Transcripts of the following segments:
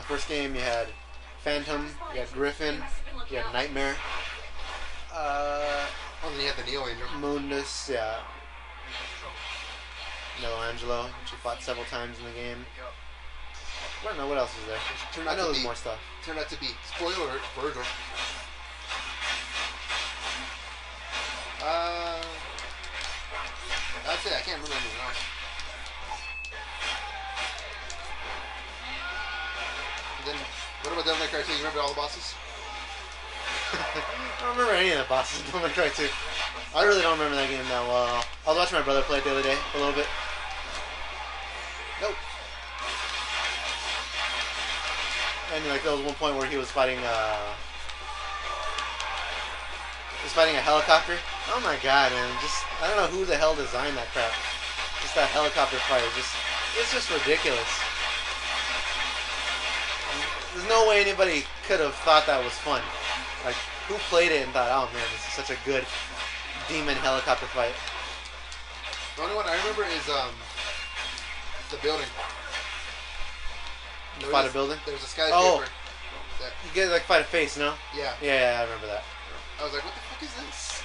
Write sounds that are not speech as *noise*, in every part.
the first game you had Phantom, you had Griffon, you had Nightmare, uh, Oh, then you had the Neo Angel. Mundus, yeah, Nelo Angelo, which you fought several times in the game. I don't know what else is there. Turned I know there's be more stuff. turned out to be spoiler alert, Vergil. Uh, that's it. I can't remember anything else. About Devil May Cry 2? You remember all the bosses? *laughs* I don't remember any of the bosses in Devil May Cry 2. I really don't remember that game that well. I was watching my brother play it the other day a little bit. Nope. And like there was one point where he was fighting uh he was fighting a helicopter. Oh my god, man. Just I don't know who the hell designed that crap. Just that helicopter fight. Just it's just ridiculous. There's no way anybody could have thought that was fun. Like, who played it and thought, oh man, this is such a good demon helicopter fight? The only one I remember is um the building. You There a building? There was a skyscraper. Oh. That, You get like fight a face, no? yeah. Yeah, yeah, I remember that. I was like, what the fuck is this?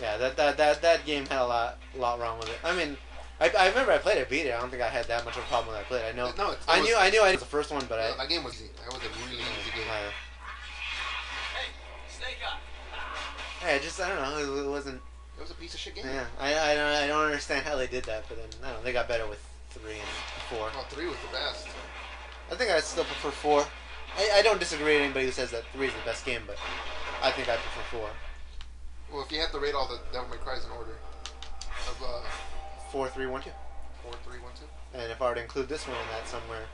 Yeah, that that that, that game had a lot lot wrong with it. I mean, I, I remember I played it, beat it. I don't think I had that much of a problem when I played. it. I know. No, it- it I was- knew I knew I was the first one, but I. That game was easy. That was a really easy game. uh, Hey, snake up. yeah, it just I don't know. It, it wasn't. It was a piece of shit game. Yeah, I, I don't I don't understand how they did that, but then I don't know. They got better with three and four. Oh, three was the best. I think I still prefer four. I, I don't disagree with anybody who says that three is the best game, but I think I prefer four. Well, if you have to rate all the Devil May Cry's in order of uh, Four, three, one, two. four, three, one, two. And if I were to include this one in that somewhere,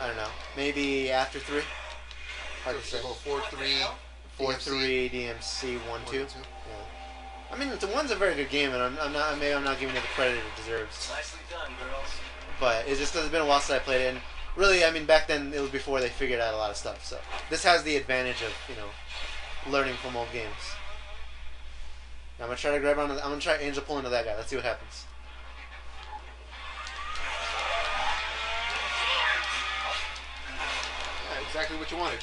I don't know. Maybe after three. Hard to So say. go four, three, Four, DMC, three, DMC, one, one, two. two. Yeah. I mean, the one's a very good game, and I'm, I'm not. Maybe I'm not giving it the credit it deserves. Nicely done, girls. But it's just because it's been a while since I played it. And really, I mean, back then it was before they figured out a lot of stuff. So this has the advantage of you know learning from old games. I'm gonna try to grab on. I'm gonna try Angel pull into that guy. Let's see what happens. Exactly what you wanted.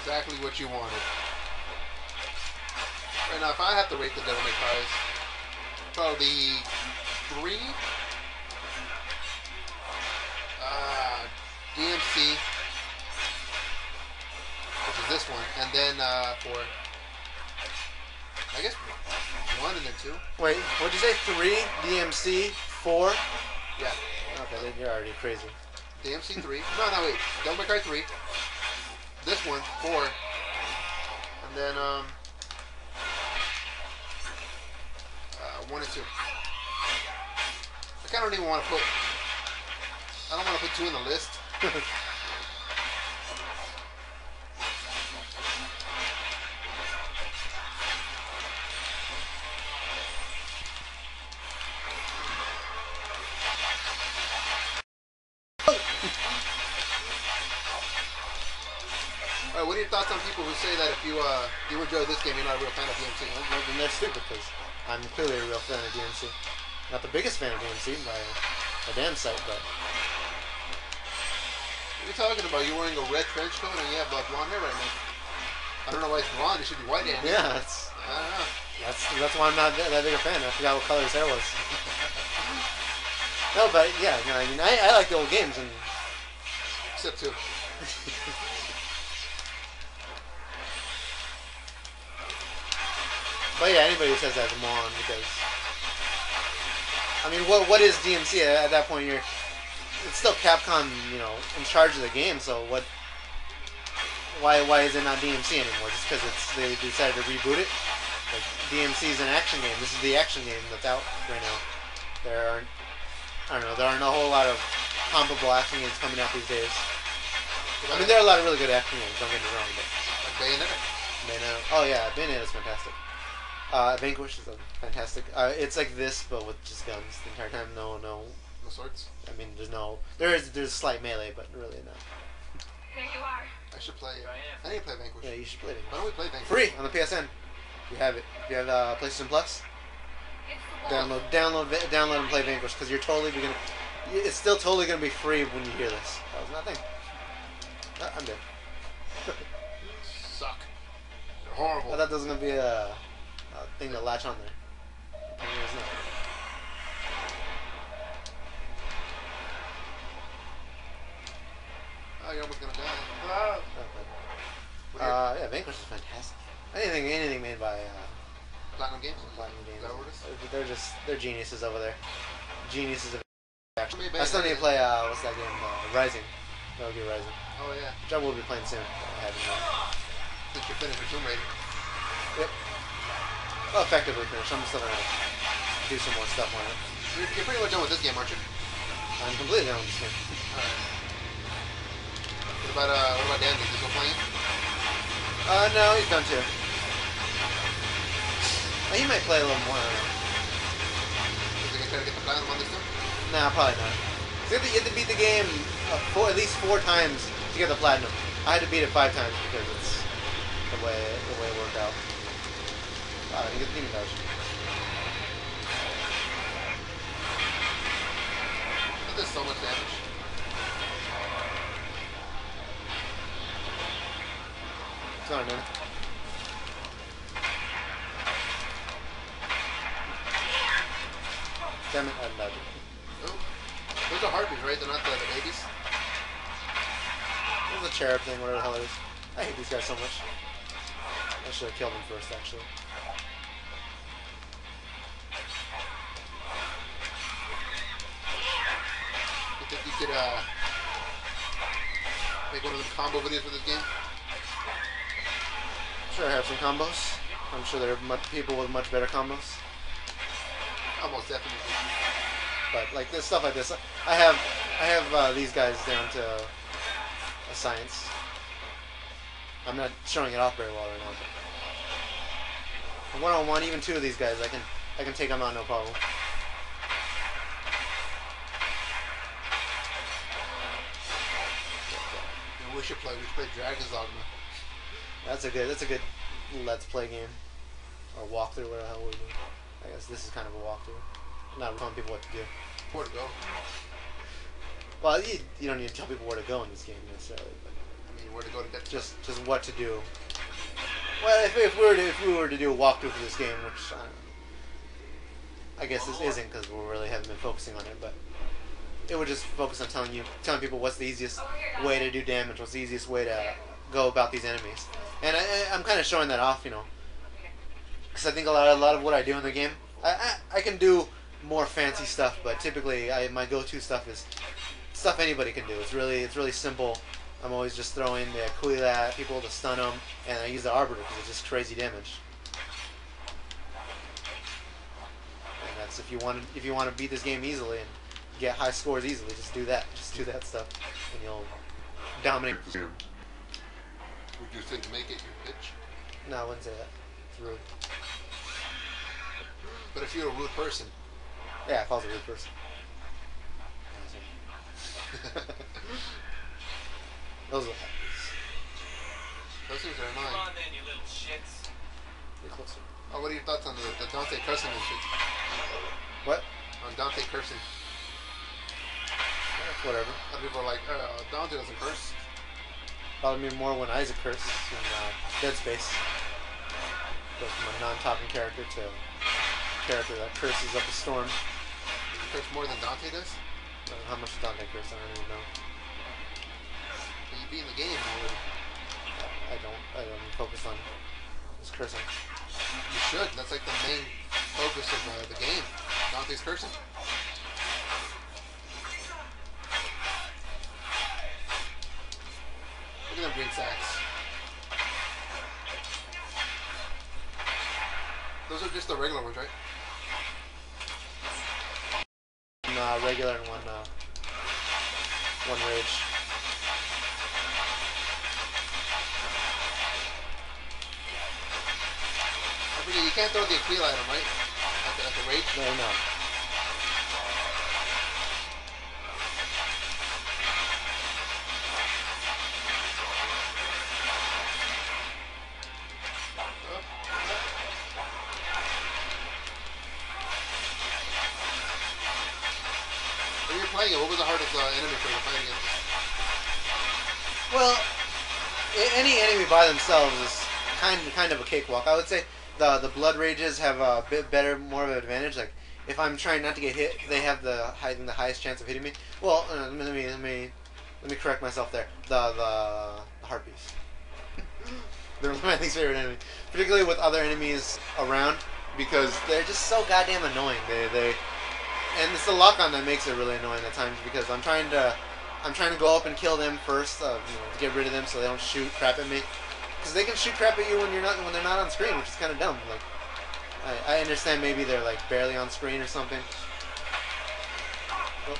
Exactly what you wanted. Right now, if I have to rate the Devil May Cry's, probably three. Uh, DMC, which is this one, and then uh, for I guess one and then two. Wait, what'd you say? Three DMC, four. Yeah, Okay, then you're already crazy. DMC three. No, no, wait. Devil May Cry three. This one four, and then um, uh, one and two. I kind of don't even want to put. I don't want to put two in the list. *laughs* say that if you uh, you enjoy this game, you're not a real fan of DMC? Well, then they're stupid because I'm clearly a real fan of DMC. Not the biggest fan of DMC by a damn sight, but What are you talking about? You're wearing a red trench coat and you have uh, blonde hair right now. I don't know why it's blonde. It should be white hair. yeah, that's I don't know. that's that's why I'm not that, that big a fan. I forgot what color his hair was. no, but yeah, no, I mean, I, I like the old games, and Except two. *laughs* but yeah, anybody who says that's a moron because I mean, what what is DMC at, at that point? You're it's still Capcom, you know, in charge of the game. So what? Why why is it not DMC anymore? Just because it's they decided to reboot it? Like DMC is an action game. This is the action game that's out right now. There aren't I don't know. There aren't a whole lot of comparable action games coming out these days. I mean, there are a lot of really good action games. Don't get me wrong, but Like Bayonetta. Bayonetta. Oh yeah, Bayonetta is fantastic. Uh, Vanquish is a fantastic. Uh, it's like this, but with just guns the entire time. No, no. No swords. I mean, there's no. There is there's slight melee, but really not. There you are. I should play. Here I am. I need to play Vanquish. Yeah, you should play it. Why don't we play Vanquish? Free on the PSN. You have it. You have uh, PlayStation Plus. Download, download, download, and play Vanquish because you're totally gonna. It's still totally gonna be free when you hear this. That was nothing. Ah, I'm dead. *laughs* You suck. They're horrible. I thought there was gonna be a, a thing to latch on there. Apparently there's not. oh, you're almost gonna die. What Uh, yeah, Vanquish is fantastic. Anything, anything made by uh, Platinum Games? Platinum Games. Is that what it is? They're- just they're geniuses over there. Geniuses of action. I still need to play. Uh, what's that game? Uh, Rising. Metal Gear Rising. Oh yeah. Which I will be playing soon. I haven't. Since you're finished with Tomb Raider. Yep. Well, effectively finished. I'm still gonna do some more stuff on it. You're, you're pretty much done with this game, aren't you? I'm completely done with this game. Alright. What about uh what about Dandy? Is he still playing? Uh, no, he's done too. He might play a little more. I don't know. Is he gonna try to get the platinum on this too? Nah, probably not. You have, to, you have to beat the game uh, four, at least four times to get the platinum. I had to beat it five times because it's the way the way it worked out. Wow, I didn't get the demon dodge. So much damage. Not enough. Damn it, I didn't dodge. Oh. Those are harpies, right? They're not the, the babies. Was a cherub thing, whatever the hell it is. I hate these guys so much. I should have killed them first, actually. Could uh make one of them combo videos for this game? Sure, I have some combos. I'm sure there are much people with much better combos. Almost definitely. But like this stuff like this, I have I have uh, these guys down to a science. I'm not showing it off very well right now. But one on one, even two of these guys, I can I can take them out no problem. We should play. We should play Dragon's Dogma. That's a good that's a good let's play game or walkthrough. Whatever the hell we do. I guess this is kind of a walkthrough. Not telling people what to do. Where to go? Well, you, you don't need to tell people where to go in this game necessarily, but I mean, where to go to get just just what to do. Well, if, if we were to if we were to do a walkthrough for this game, which I, don't know, I guess this isn't because we really haven't been focusing on it, but it would just focus on telling you telling people what's the easiest way to do damage, what's the easiest way to go about these enemies, and I, I'm kind of showing that off, you know, because I think a lot a lot of what I do in the game, I, I, I can do more fancy stuff, but typically I, my go-to stuff is stuff anybody can do. It's really it's really simple. I'm always just throwing the Aquila at people to stun them, and I use the Arbiter because it's just crazy damage. And that's if you want if you want to beat this game easily and get high scores easily, just do that. Just do that stuff, and you'll dominate. Would you think to make it your pitch? No, I wouldn't say that. It's rude. But if you're a rude person, Yeah, if I was a rude person. *laughs* Those are those things are Come annoying. on then, you little shits. Get closer. Oh, what are your thoughts on the, the Dante cursing and shit? What? On Dante cursing. Whatever. Of people are like, uh, Dante doesn't curse. Bothered me more when Isaac cursed in uh, Dead Space. Goes from a non-talking character to a character that curses up a storm. Does he curse more than Dante does? I how much does Dante curse? I don't even know. But you beat in the game already. I don't. I don't focus on his cursing. You should. That's like the main focus of uh, the game. Dante's cursing. Look at them green sacks. Those are just the regular ones, right? One uh, regular and one uh, one rage. I forget, you can't throw the Aquila at him, right? At the, at the rage? No, no. Any enemy by themselves is kind kind of a cakewalk. I would say the the blood rages have a bit better, more of an advantage. Like if I'm trying not to get hit, they have the high, the highest chance of hitting me. Well, uh, let me let me let me let me correct myself there. The the, the harpies. *laughs* They're my least favorite enemy, particularly with other enemies around because they're just so goddamn annoying. They they and it's the lock on that makes it really annoying at times because I'm trying to I'm trying to go up and kill them first, uh, you know, to get rid of them so they don't shoot crap at me. Because they can shoot crap at you when you're not when they're not on screen, which is kind of dumb. Like, I, I understand maybe they're like barely on screen or something. Oh,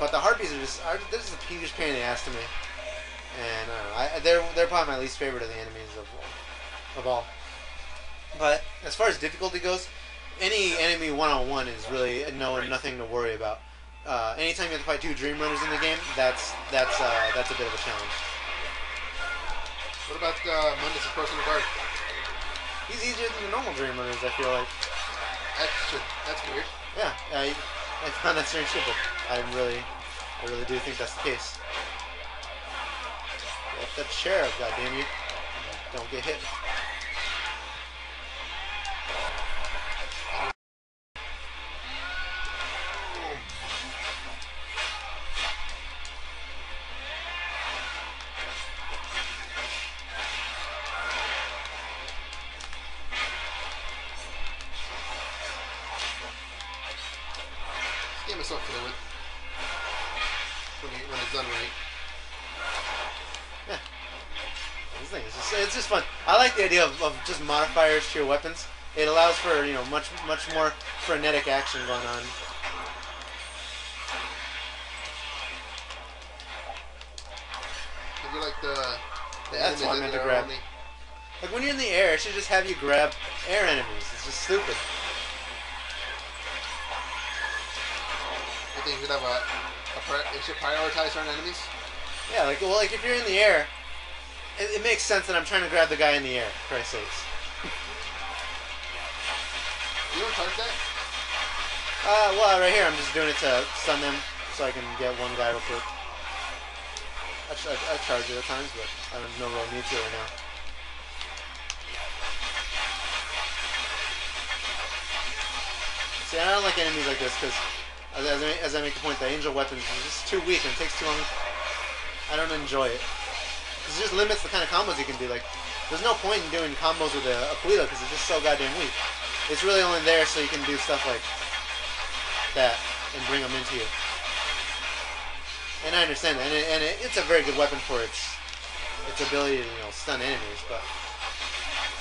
but the harpies are just are, they're just a huge pain in the ass to me, and I don't know, I, they're they're probably my least favorite of the enemies of of all. But as far as difficulty goes, any enemy one on one is really no nothing to worry about. Uh, anytime you have to fight two Dream Runners in the game, that's that's uh, that's a bit of a challenge. What about uh, Mundus' personal guard? He's easier than the normal Dream Runners. I feel like. That's that's weird. Yeah, I, I found that strange too, but I really, I really do think that's the case. Get that sheriff, goddamn you! Don't get hit. Game fluid. When, you, when it's done right. This thing is just, it's just fun. I like the idea of, of just modifiers to your weapons. It allows for you know much much more frenetic action going on. You like the, the That's enemies what I meant to grab. only. Like when you're in the air, it should just have you grab air enemies. It's just stupid. Should have a, a it should prioritize certain enemies? Yeah, like well, like if you're in the air, it, it makes sense that I'm trying to grab the guy in the air. For Christ's sakes. You don't charge that? Uh, well, right here, I'm just doing it to stun them so I can get one guy real quick. I, I, I charge it at times, but I have no real need to right now. See, I don't like enemies like this because, as, as, I, as I make the point, the angel weapon is just too weak and it takes too long. I don't enjoy it. 'Cause it just limits the kind of combos you can do. Like, there's no point in doing combos with a Aquila because it's just so goddamn weak. It's really only there so you can do stuff like that and bring them into you. And I understand that, and, it, and it, it's a very good weapon for its its ability to you know stun enemies. But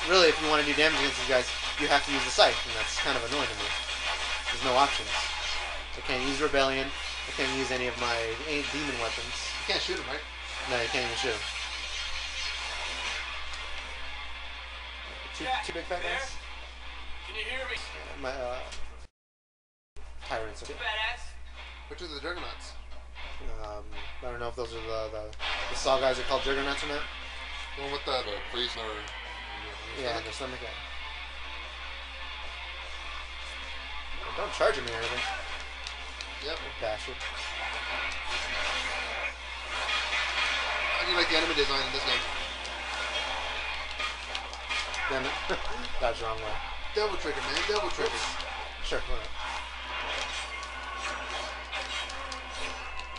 really, if you want to do damage against these guys, you have to use the scythe, and that's kind of annoying to me. There's no options. I can't use rebellion. I can't use any of my demon weapons. You can't shoot him, right? No, you can't even shoot 'em. Two, two big fat guys. Can you hear me? Uh, My uh, tyrants. Okay. Badass. Which are the Juggernauts? Um, I don't know if those are the the, the Saw guys are called Juggernauts or not. The one with the, the priest or... Yeah, and their stomach. Yeah. Don't charge him or anything, Yep. How do you like the enemy design in this game? Damn it. *laughs* That's the wrong way. Double trigger, man. Double trigger. Sure?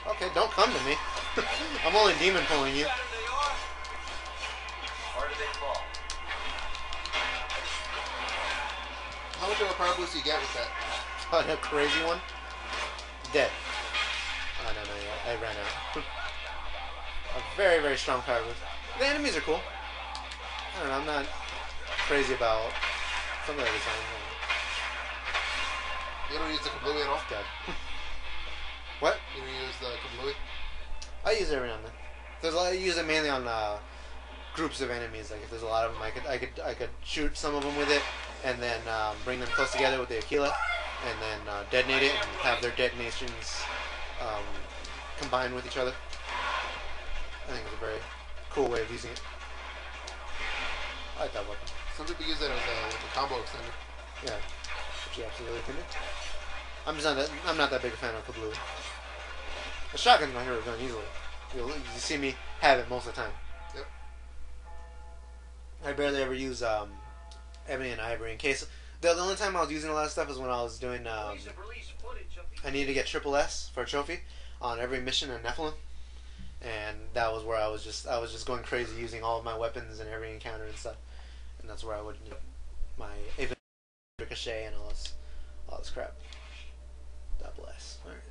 Okay, don't come to me. *laughs* I'm only demon pulling you. Better they are. Or do they fall? How much of a power boost do you get with that? Oh, *laughs* a crazy one? Dead. Oh, no, no, yeah, I ran out. a very, very strong power boost. The enemies are cool. I don't know, I'm not crazy about some of the designs. You don't use the kablooey at all? Dead. *laughs* what? You don't use the kablooey? I use it every now and then. There's a lot, I use it mainly on uh, groups of enemies. Like if there's a lot of them, I could I could I could shoot some of them with it, and then um, bring them close together with the Aquila, and then uh, detonate it and have their detonations um, combine with each other. I think it's a very cool way of using it. I like that weapon. Some people use it as a, with a combo extender. Yeah, which you absolutely can do. I'm just not that, I'm not that big a fan of Kablooey. The shotgun's my favorite gun easily. You'll, you see me have it most of the time. Yep. I barely ever use um, Ebony and Ivory in case. The, the only time I was using a lot of stuff is when I was doing. Um, Police have released footage of the I needed to get triple S for a trophy on every mission in Nephilim, and that was where I was just I was just going crazy using all of my weapons and every encounter and stuff, and that's where I would you know, my even ricochet and all this all this crap. Double S. All right.